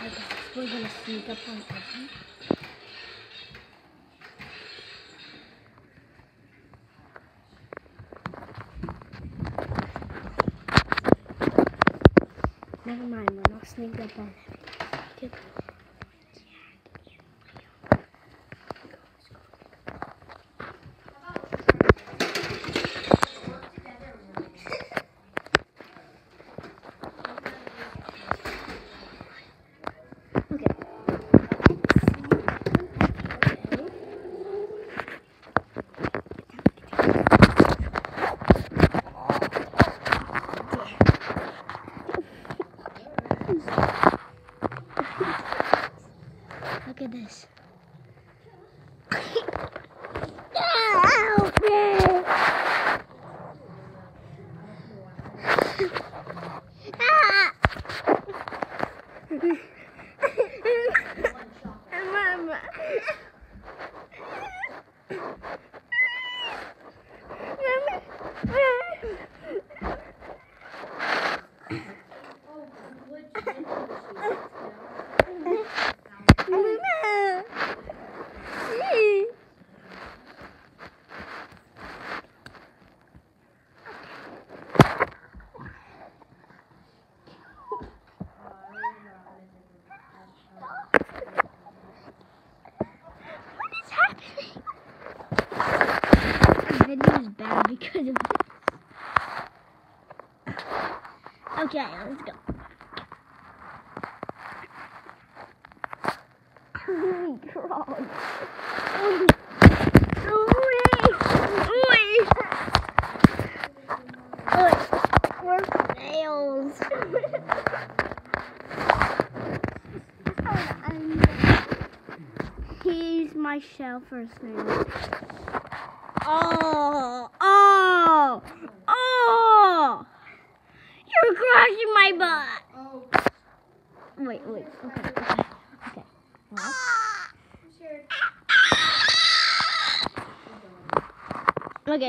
guys, we're gonna sneak up on Evan. Never mind, we're not sneaking up on Evan. Look at this. Because of this. Okay, let's go. Oh. He's my shell snail. Oh, oh, oh! You're crushing my butt. Wait, wait. Okay, okay, okay. What? Okay.